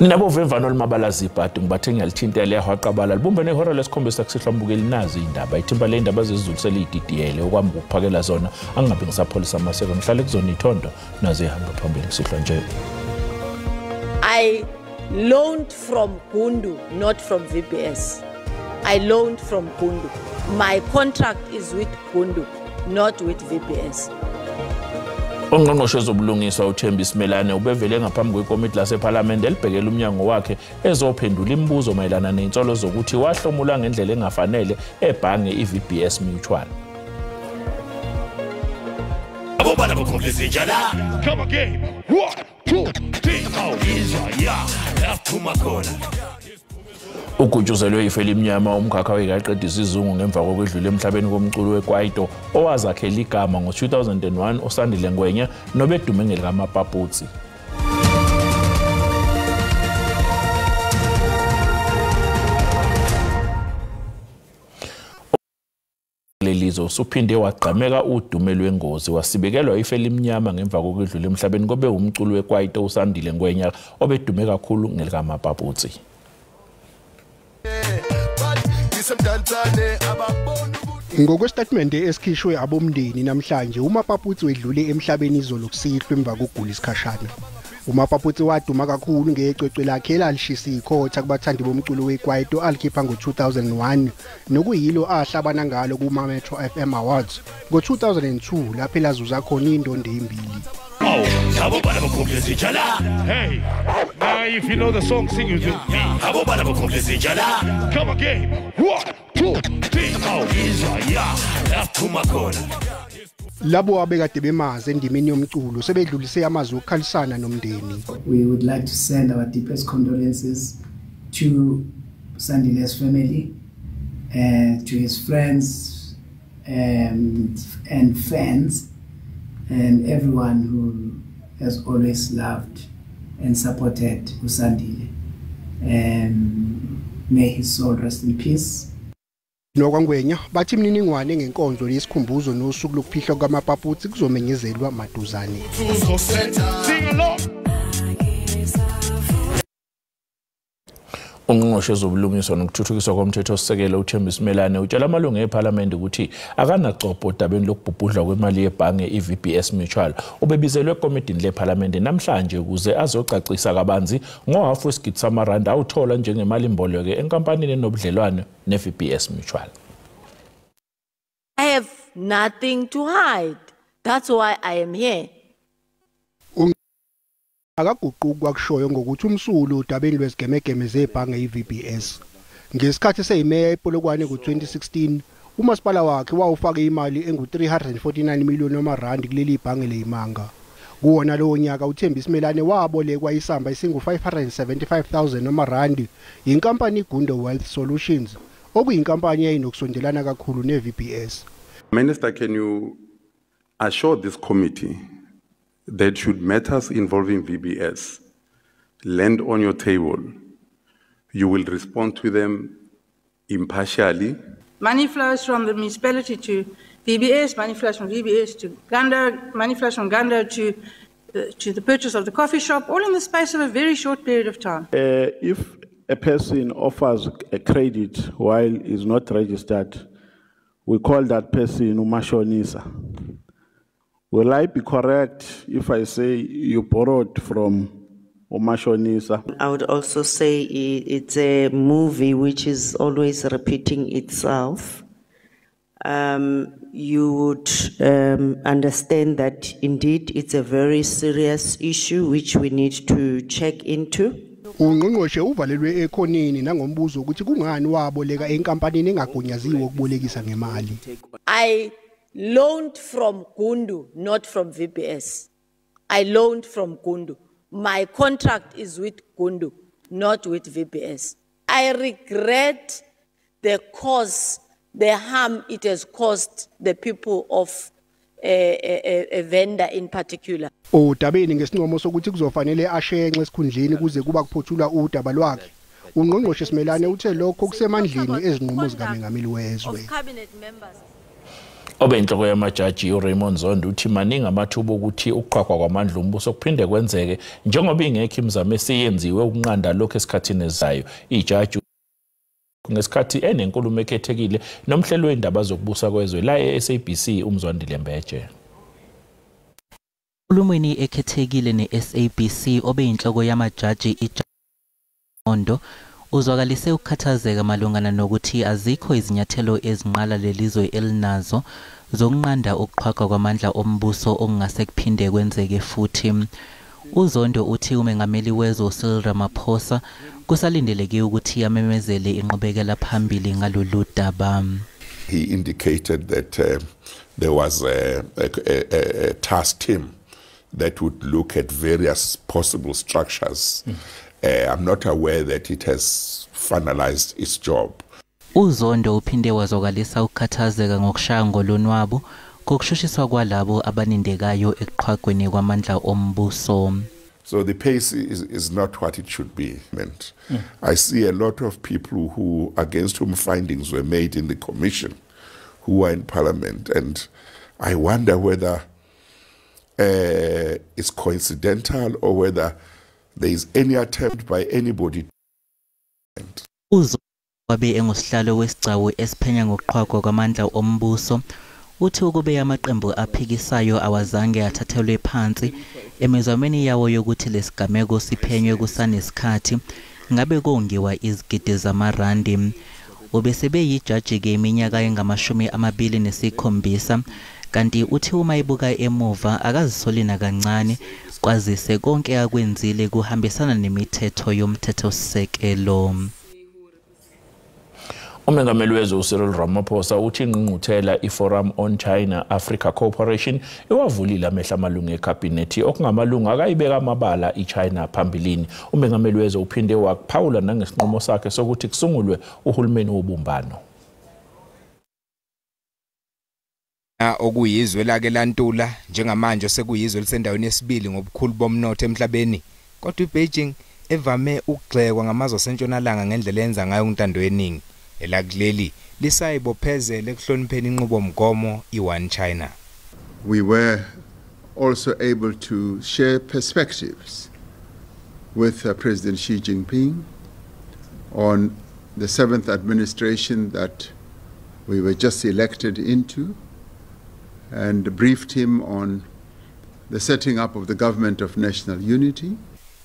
nabo vemvano limabalazi ibhadi ngibathe ngiyalithinta liyahwaqabala libumbe nehora lesikhombisa kusihlambukeli nazi iy'ndaba ithimba le indaba zezidlulisela iy'didiyele okwami ukuphakela zona angingabe ngisapholisa amaseko ngihlale kuzona ithondo nazo ihamba phambili kusihlwa nje I loaned from Gundu, not from VPS. I loaned from Gundu. My contract is with Gundu, not with VPS. Ongqongqoshe ezobulungiswa uthembi simelane ubevele ngaphambi kwekomiti lasephalamende elibhekela umnyango wakhe ezophendula imibuzo mayelana ney'nsolo zokuthi wahlomula ngendlela engafanele ebhange i-vbs mutual. Abobana bakhombisa injala come again. One two three. Awuyizwa ya yaphuma khona. Ugutshuzelwe ife elimnyama umkhakha wekaqeda isizungu ngemva kokwedlula emhlabeni komculo wekwaito owazakhela igama ngo-2001 osandile ngwenya nobedume ngelikamapapuzi lelizo usuphinde wagqameka udume lwengozi wasibekelwa ife elimnyama ngemva kokwedlula emhlabeni kobe umculo wekwaito usandile ngwenya obedume kakhulu ngelikamapapuzi ngokwesitatimende esikhishwe abomndeni namhlanje umapaputsi wedlule emhlabeni izolo kusihlwa emva kokugula isikhashana umapaputsi waduma kakhulu ngecwecwe lakhe elalishisa ikhotha kubathandi bomculo wekwaito alikhipha ngo-2001 nokuyilo ahlabana ngalo kuma-metro fm awards. Ngo-2002 lapho elazuza khona indondo embili. Awu abobana bakhombisa injala Hey, now if you know the song, sing it with me. abobana bakhombisa injala Come again. One, two, three. Awuyizwa ya. Yaphuma khona. Labo abekade bemazi endimeni yomculo sebedlulise amazwi okukhalisana nomndeni. We would like to send our deepest condolences to Sandile's family, uh, to his friends and, and fans, and everyone who has always loved and supported Usandile. Um, may his soul rest in peace. nokwangwenya bathi imininingwane ngenkonzo yesikhumbuzo nosuku lokuphihlwa kwamapaputsi kuzomenyezelwa maduzane ungqongqoshe ezobulungiswa nokuthuthukiswa komthetho-sisekelo uthembi simelane utshela amalungu ephalamende ukuthi akanacobho odabeni lokubhubhudlwa kwemali yebhange i-vbs mutual ubebizelwe ekomidini lephalamende namhlanje ukuze azocacisa kabanzi ngohafu wesigidi samarandi awuthola njengemali mboleko enkampanini enobudlelwane ne-vbs mutual I have nothing to hide. That's why I am here. Akaguquki kwakushoyo ngokuthi umsulu udabeni lwezigemegeme zebhange i-VBS ngesikhathi seyimeya epolokwane ngo-2016 umasipala wakhe wawufake imali engu-349 miliyoni yamarandi kuleli bhange leyimanga. Kuwona lowo nyaka uthembi simelane wabolekwa isamba esingu-575,000 yamarandi yinkampani igundo wealth solutions okuyinkampani eyayinokusondelana kakhulu ne-VBS Minister, can you assure this committee that should matters involving VBS land on your table, you will respond to them impartially Money flows from the municipality to VBS, money flows from VBS to Gando, money flows from Gando to, uh, to the purchase of the coffee shop, all in the space of a very short period of time. Uh, if a person offers a credit while is not registered, we call that person umashonisa. Will I be correct if I say you borrowed from umashonisa? I would also say i- it's a movie which is always repeating itself. Um, you would um, understand that indeed it's a very serious issue which we need to check into. ungqongqoshe uvalelwe ekhoneni nangombuzo ukuthi kungani waboleka enkampanini engagunyaziwe ukubolekisa ngemali I loaned from Gundu, not from VPS. I loaned from Gundu. My contract is with Gundu, not with VPS. I regret the cause, the harm it has caused the people of a, a, a vendor in particular. odabeni ngesincomo sokuthi kuzofanele ashenxe esikhundleni kuze kuba kuphothulwa udaba lwakhe ungqongqoshe simelane uthe lokho kusemandleni ezinqumo zikamengameli wezwe Of cabinet yamajaji uRaymond Zondo uthi maningi amathuba okuthi ukuqhwagwa kwamandla ombuso kuphinde kwenzeke njengoba ingekho imizamo esiyenziwe ukunqanda lokhu esikhathini ezayo. Ijaji ngesikhathi enenkulumo ekhethekile nomhlelo wendaba zokubusa kwezwe la e-SABC umzwandile Mbeje. Enkulumweni ekhethekile ne-SABC obeyinhloko yamajaji iJondo uzwakalise ukukhathazeka malungana nokuthi azikho izinyathelo ezinqala lelizwe elinazo zokunqanda ukuqhwagwa kwamandla ombuso okungase kuphinde kwenzeke futhi uzondo uthi umengameli wezo uCyril Ramaphosa kusalindeleke ukuthi amemezele inqubekela phambili ngalolu daba he indicated that uh, there was a, a, a, a task team that would look at various possible structures. Mm. Uh, I'm not aware that it has finalized its job. Uzondo uphinde wazokalisa ukukhathazeka ngokushaya ngolonwabo kokushushiswa kwalabo abanindekayo ekuqhwagweni kwamandla ombuso. So the pace is, is not what it should be. And mm. I see a lot of people who, against whom findings were made in the commission, who are in parliament. And I wonder whether uh, it's coincidental or whether there is any attempt by anybody. Wabe engusihlalo wesigcawu esiphenya ngokuqhwagwa kwamandla ombuso uthi ukube amaqembu aphikisayo awazange athathelwe phansi emizameni yawo yokuthi lesigameko siphenywe kusanesikhathi ngabe kongiwa izigidi zamarandi ubesebe yijaji-ke iminyaka engamashumi amabili nesikhombisa kanti uthi uma ibuka emuva akazisoli nakancane kwazise konke akwenzile kuhambisana nemithetho yomthethosisekelo. Umengameli wezwe uCyril Ramaphosa uthi ingqungquthela iForum on China Africa Cooperation iwavulile amehla amalungu ekhabhinethi okungamalungu akayibeka amabala iChina phambilini. Umengameli wezwe uphinde wakuphawula nangesinqumo sakhe sokuthi kusungulwe uhulumeni wobumbano okuyizwe lake lantula njengamanje sekuyizwe lisendaweni yesibili ngobukhulu bomnotho emhlabeni. Kodwa iBeijing evame ukugxekwa ngamazwe asentshonalanga ngendlela yenza ngayo untando yeningi elakuleli lisayibophezele ekuhlonipheni inqubomgomo iOne China. We were also able to share perspectives with uh, President Xi Jinping on the seventh administration that we were just elected into. And briefed him on the setting up of the government of national unity.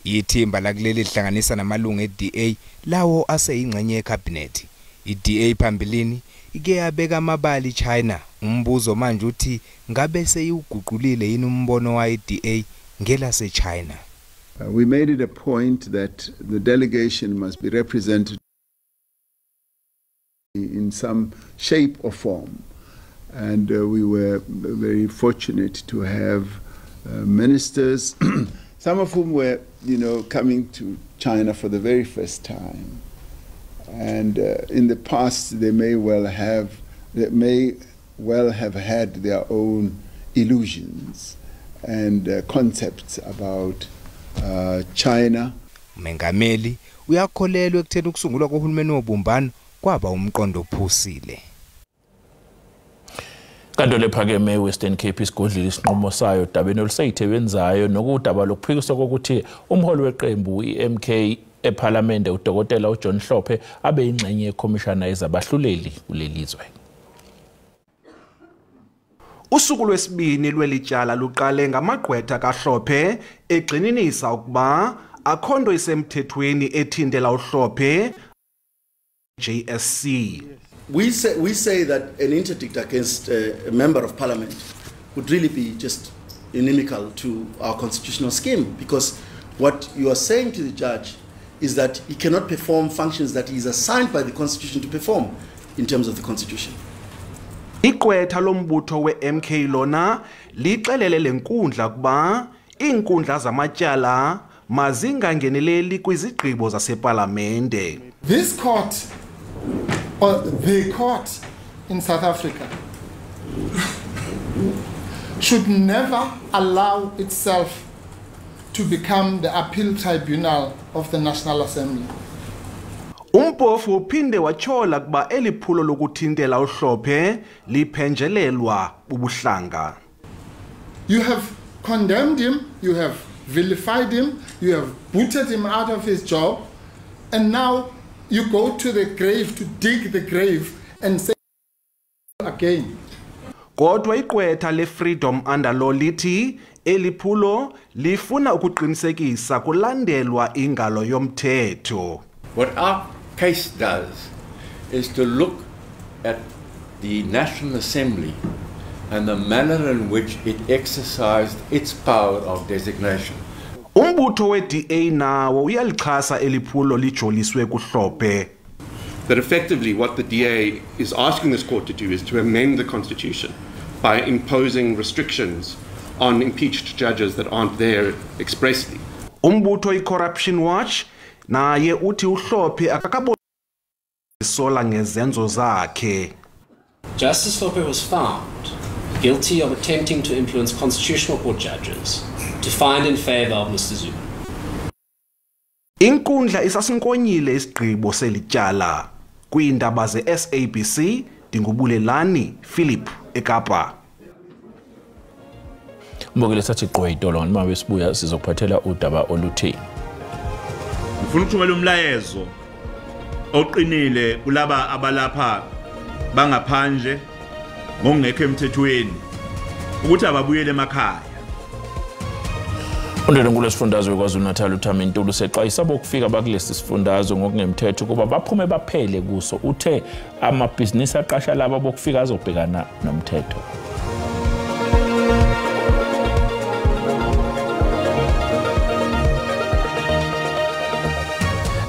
Ithimba lakuleli lihlanganisa namalungu eDA lawo aseyingxenye yekhabhinethi i-da phambilini ike yabeka amabali China. Umbuzo manje uthi ngabe seyiwuguqulile yini umbono wa iDA ngelase China? Uh, we made it a point that the delegation must be represented in some shape or form and uh, we were very fortunate to have uh, ministers some of whom were you know coming to China for the very first time. And uh, in the past they may well have they may well have had their own illusions and uh, concepts about uh, China. Mengameli uyakholelwa ekutheni ukusungulwa kohulumeni wobumbano kwaba umqondo ophusile kanti lephakeme eWestern Cape isigodlile isinqumo sayo dabeni oluseyithebenzayo nokudaba lokuphikiswa kokuthi umholi weqembu iMK eParliament udokotela uJohn Hlophe abe ingxenye yekhomishana ezabahluleli kulelizwe. Usuku lwesibini lwelitshala luqale ngamagqwetha kaHlophe egxininisa ukuba akhondo isemthethweni ethindela uHlophe JSC we say, we say that an interdict against a, a member of parliament would really be just inimical to our constitutional scheme because what you are saying to the judge is that he cannot perform functions that he is assigned by the constitution to perform in terms of the constitution. Iqwetha lombutho we-MK lona lixelele le nkundla ukuba iinkundla zamatyala mazingangeneleli kwizigqibo zasepalamente. This court or the court in South Africa should never allow itself to become the appeal tribunal of the National Assembly. Umpofu uphinde watshola kuba eliphulo lokuthintela uhlophe liphenjelelwa ubuhlanga. You have condemned him, you have vilified him, you have booted him out of his job, and now you go to the grave to dig the grave and say again. Kodwa iqwetha leFreedom Under Law lithi eliphulo lifuna ukuqinisekisa kulandelwa ingalo yomthetho. What our case does is to look at the National Assembly and the manner in which it exercised its power of designation. Umbutho we-DA nawo uyalichasa eliphulo lijoliswe kuhlophe. that effectively what the DA is asking this court to do is to amend the Constitution by imposing restrictions on impeached judges that aren't there expressly. Umbutho i-Corruption Watch naye uthi uhlophe akakabonisola ngezenzo zakhe. Justice Hlophe was found guilty of attempting to influence constitutional court judges to find in favor of Mr. Zuma. Inkundla isasinkonyile isigqibo selityala kwiindaba ze-SABC Dingubulelani Philip eKapa. Mbokele sathi gqwe itolo noma besibuya sizokuphathela udaba oluthi ngifuna ukuthumela umlayezo oqinile kulaba abalapha bangaphandle ngokungekho emthethweni ukuthi ababuyele emakhaya. Undlenkulu sifundazwe kwaZulu Natal uThami Ntulu sexwayisa bokufika bakulesi sifundazwe ngokungemthetho ukuba baphume baphele kuso. Uthe amabhizinisi aqasha laba bokufika azobhekana nomthetho.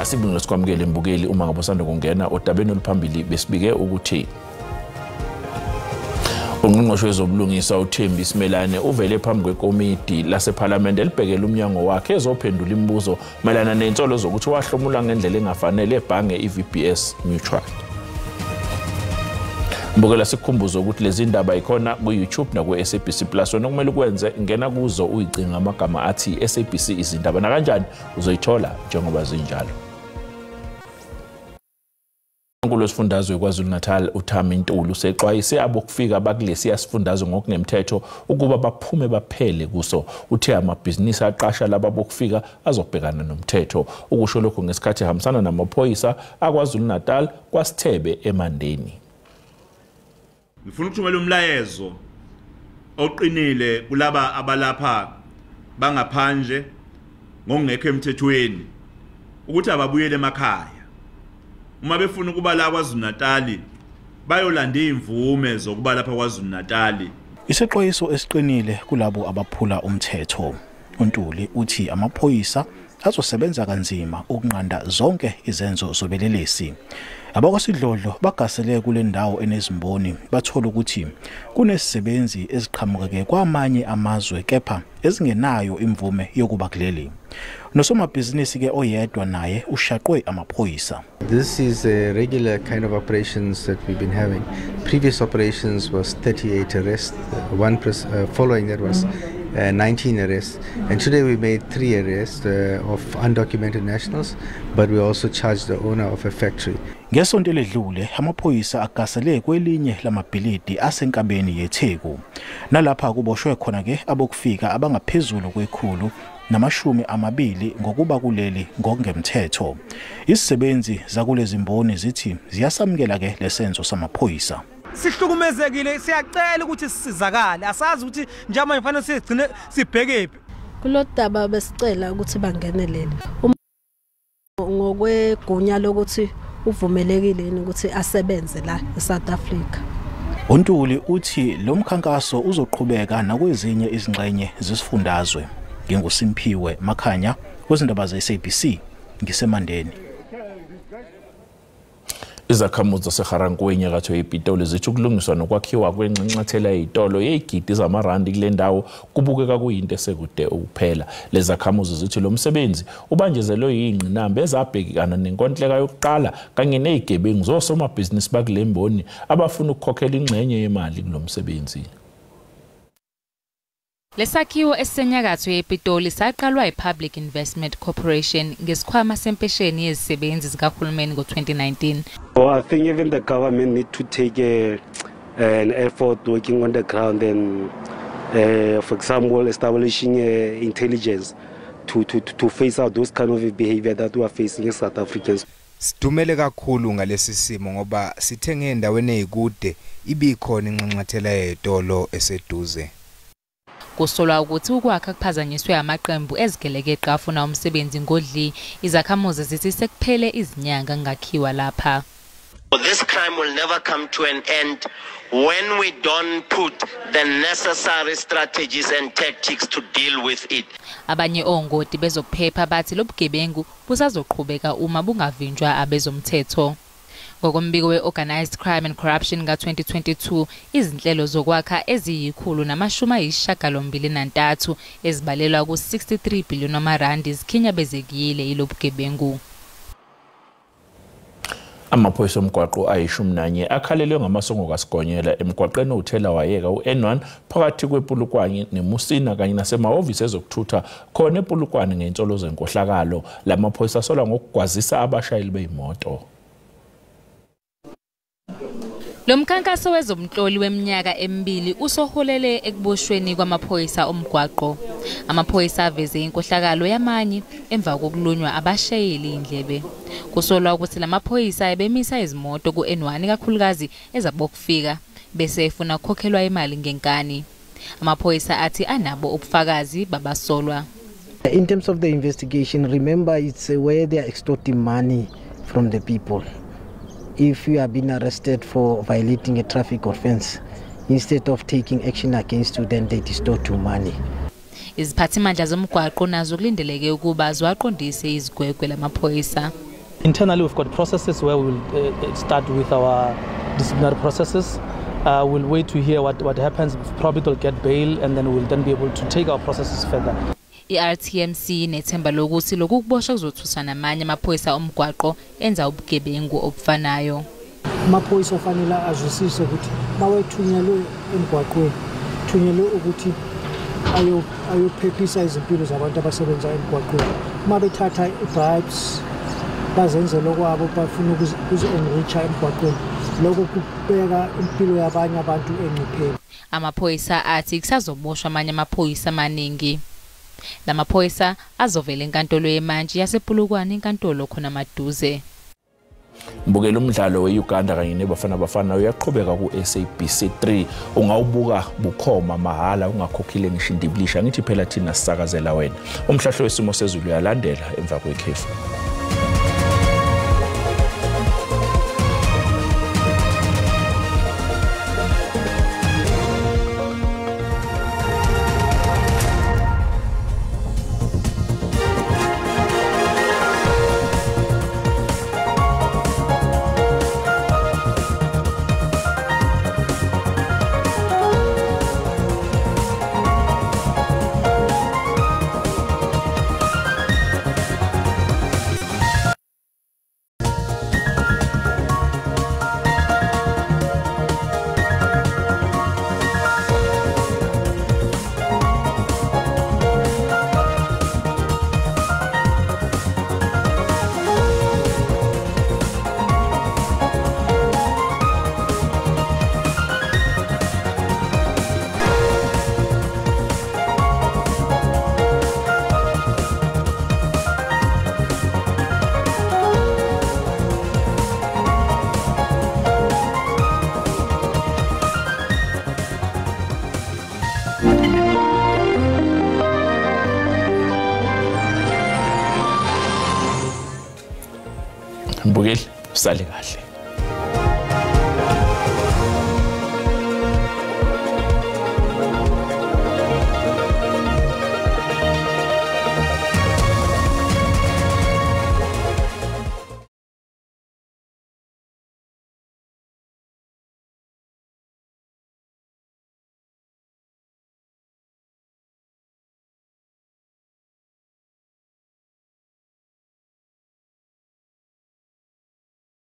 Asibingelela sikwamukele mbukeli uma ngabe usanda kungena odabeni oluphambili besibike ukuthi ungqongqoshe wezobulungisa uthembi simelane uvele phambi kwekomidi lasephalamende elibhekele umnyango wakhe ezophendula imibuzo mayelana ney'nsolo zokuthi wahlomula ngendlela engafanele ebhange i-vbs mutual. Mbukela sikukhumbuze ukuthi lezi ndaba ikhona ku-youtube nakwe-sabc plus. Wena kumele ukwenze ngena kuzo uyicinga amagama athi sabc izindaba. Nakanjani uzoyithola njengoba zinjalo unkulu wesifundazwe kwaZulu Natal uThami Ntuli usexwayise abokufika bakulesiya sifundazwe ngokungemthetho ukuba baphume baphele kuso. Uthe amabhizinisi aqasha laba bokufika azobhekana nomthetho. Ukusho lokho ngesikhathi ehambisana namaphoyisa akwaZulu Natal kwaSithebe eMandeni. Ngifuna ukuthumela umlayezo oqinile kulaba abalapha bangaphandle ngokungekho emthethweni ukuthi ababuyele emakhaya. Uma befuna ukuba la kwaZulu Natali bayolanda imvume zokuba lapha kwaZulu Natali Isexwayiso esiqinile kulabo abaphula umthetho. uNtuli uthi amaphoyisa azosebenza kanzima ukunqanda zonke izenzo zobelelesi. Abakwasidlodlo bagasele kule ndawo enezimboni bathola ukuthi kunesisebenzi eziqhamukeke kwamanye amazwe kepha ezingenayo imvume yokuba kuleli. Nosomabhizinisi ke oyedwa naye ushaqwe amaphoyisa. This is a regular kind of operations that we've been having. Previous operations was 38 arrests. Uh, one pres- uh, following that was uh, 19 arrests. And today we made three arrests uh, of undocumented nationals, but we also charged the owner of a factory. Ngesonto ledlule amaphoyisa agasele kwelinye lamabhilidi asenkabeni yeTheku. Nalapha kuboshwe khona ke abokufika abangaphezulu kwekhulu namashumi amabili ngokuba kuleli ngokungemthetho. Isisebenzi zakulezi mboni zithi ziyasamukela ke lesenzo samaphoyisa. sihlukumezekile siyacela ukuthi sisizakale. Asazi ukuthi njengamanje fanele sigcine sibhekephi. Kulodaba besicela ukuthi bangenelele ngokwegunya lokuthi uvumelekile yini ukuthi asebenze la eSouth Africa? uNtuli uthi lo mkhankaso uzoqhubeka nakwezinye izingxenye zesifundazwe. nginguSimphiwe Makhanya kwezindaba ze-SABC ngisemandeni. Izakhamuzi zaseGarankwe enyakatho yePitoli zithi ukulungiswa nokwakhiwa kwenxenxathela yezitolo yeyigidi zamarandi kule ndawo kubukeka kuyinto esekude ukuphela. Le zakhamuzi zithi lo msebenzi ubanjezelwe yiy'ngqinamba ezabhekana nenkontleka yokuqala kanye ney'gebengu zosomabhizinisi bakule mboni abafuna ukukhokhela ingxenye yemali kulo msebenzi Lesakhiwo esisenyakatho yePitoli saqalwa iPublic Investment Corporation ngesikhwama sempesheni yezisebenzi zikahulumeni ngo-2019. Well, I think even the government need to take a, an effort working on the ground and, uh, for example, establishing uh, intelligence to, to, to face out those kind of behavior that we are facing as South Africans. Sidumele kakhulu ngalesi simo ngoba sithenge endaweni ezikude ibikhona inxanxathela yetolo eseduze. Kusolwa ukuthi ukwakha kuphazanyiswe amaqembu ezigelekeqa afuna umsebenzi ngodli izakhamuzi zithi sekuphele izinyanga ngakhiwa lapha This crime will never come to an end when we don't put the necessary strategies and tactics to deal with it. abanye ongoti bezokuphepha bathi lobugebengu busazoqhubeka uma bungavinjwa abezomthetho ngokombiko we-organized crime and corruption ka-2022 izinhlelo zokwakha eziyikhulu namashumi ayishagalombili nantathu ezibalelwa ku-63 billion wamarandi zikhinyabezekile yilobugebengu. Amaphoyisa omgwaqo ayishumi nanye akhalelwe ngamasongo kasigonyela emgwaqeni uthela wayeka u-n1 phakathi kwepulukwane nemusina kanye nasemahhovisi ezokuthutha khona epulukwane ngey'nsolo zenkohlakalo. La maphoyisa asolwa ngokugwazisa abashayeli bey'moto. Lo mkhankaso wezomhloli weminyaka emibili usoholele ekuboshweni kwamaphoyisa omgwaqo. Amaphoyisa aveze inkohlakalo yamanye emva kokulunywa abashayeli indlebe. Kusolwa ukuthi lamaphoyisa ebemisa izimoto ku-N1 kakhulukazi ezabokufika bese efuna ukukhokhelwa imali ngenkani. Amaphoyisa athi anabo ubufakazi babasolwa. In terms of the investigation, remember it's uh, where they are extorting money from the people. If you have been arrested for violating a traffic offence instead of taking action against you then they distort your money iziphathimandla zomgwaqo nazo kulindeleke ukuba ziwaqondise izigwegwe lamaphoyisa Internally, we've got processes where we'll uh, start with our disciplinary processes. Uh, we'll wait to hear what, what happens. Probably they'll get bail, and then we'll then be able to take our processes further. i-RTMC nethemba lokuthi lokhu kuboshwa kuzothuswa namanye amaphoyisa omgwaqo enza ubugebengu obufanayo. Amaphoyisa ofanele azwisise ukuthi bawethunyelwe emgwaqweni thunyelwe ukuthi ayophephisa izimpilo zabantu abasebenza emgwaqweni. Uma bethatha i-bribes bazenzela okwabo bafuna ukuzi-enricha emgwaqweni. Lokho kubeka impilo yabanye abantu engcupheni. Amaphoyisa athi kusazoboshwa amanye amaphoyisa amaningi lamaphoyisa azovela enkantolo yemantshi yasepulukwane inkantolo khona maduze. Mbukela umdlalo we-uganda kanye nebafana bafana uyaqhubeka ku-sabc 3 ungawubuka bukhoma mahhala ungakhokhile ngisho indibilisha ngithi phela thina sisakazela wena. Umhlahlo wesimo sezulu uyalandela emva kwekhefu. Mbukeli usale kahle.